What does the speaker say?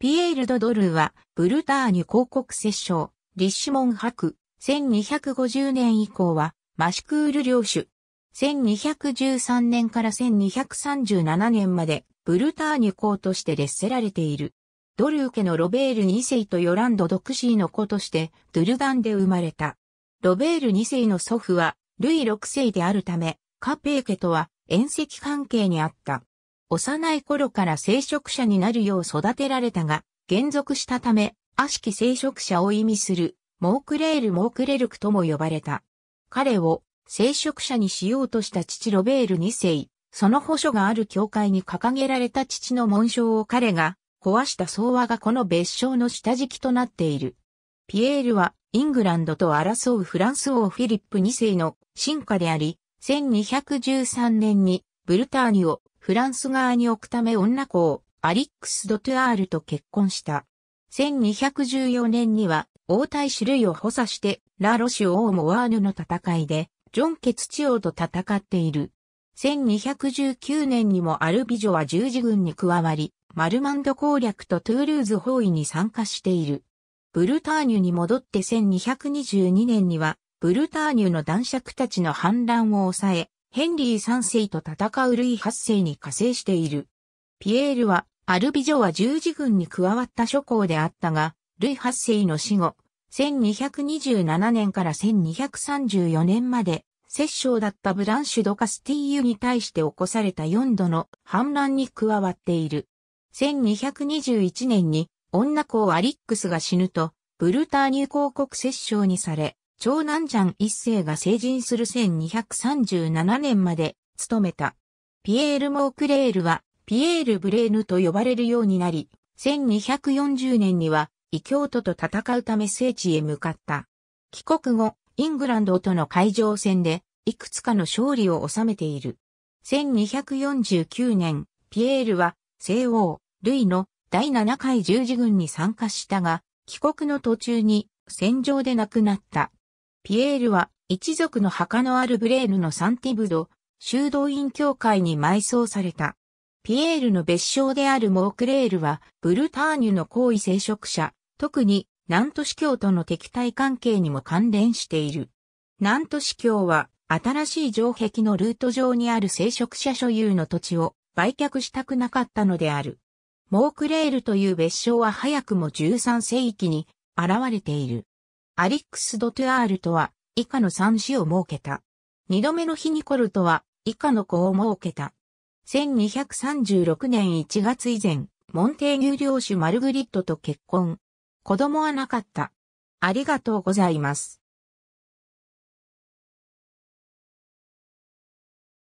ピエール・ド・ドルーは、ブルターニュ広告摂政、リッシュモン博、1250年以降は、マシクール領主。1213年から1237年まで、ブルターニュ公として列せられている。ドルー家のロベール2世とヨランド・ドクシーの子として、ドゥルダンで生まれた。ロベール2世の祖父は、ルイ6世であるため、カペー家とは縁戚関係にあった。幼い頃から聖職者になるよう育てられたが、減属したため、悪しき聖職者を意味する、モークレール・モークレルクとも呼ばれた。彼を聖職者にしようとした父ロベール2世、その保書がある教会に掲げられた父の紋章を彼が壊した相和がこの別称の下敷きとなっている。ピエールはイングランドと争うフランス王フィリップ2世の進化であり、1213年にブルターニュをフランス側に置くため女子アリックス・ドトゥアールと結婚した。1214年には王太子ルイを補佐してラ・ロシュ＝オー＝モワーヌの戦いでジョン欠地王と戦っている。1219年にもアルビジョワ十字軍に加わり、マルマンド攻略とトゥールーズ包囲に参加している。ブルターニュに戻って1222年にはブルターニュの男爵たちの反乱を抑え、ヘンリー3世と戦うルイ8世に加勢している。ピエールは、アルビジョは十字軍に加わった諸侯であったが、ルイ8世の死後、1227年から1234年まで、摂政だったブランシュド・カスティーユに対して起こされた4度の反乱に加わっている。1221年に女子アリックスが死ぬと、ブルターニュ公国摂政にされ、長男ジャン一世が成人する1237年まで務めた。ピエール・モークレールはピエール・ブレーヌと呼ばれるようになり、1240年には異教徒と戦うため聖地へ向かった。帰国後、イングランドとの海上戦でいくつかの勝利を収めている。1249年、ピエールは西欧、ルイの第7回十字軍に参加したが、帰国の途中に戦場で亡くなった。ピエールは一族の墓のあるブレーヌのサンティブド、修道院教会に埋葬された。ピエールの別称であるモークレールは、ブルターニュの行為聖職者、特に南都市教との敵対関係にも関連している。南都市教は、新しい城壁のルート上にある聖職者所有の土地を売却したくなかったのである。モークレールという別称は早くも13世紀に現れている。アリックス・ドトゥアールとは以下の三子を設けた。二度目の日ニコルとは以下の子を設けた。1236年1月以前、モンテーニュ領主マルグリットと結婚。子供はなかった。ありがとうございます。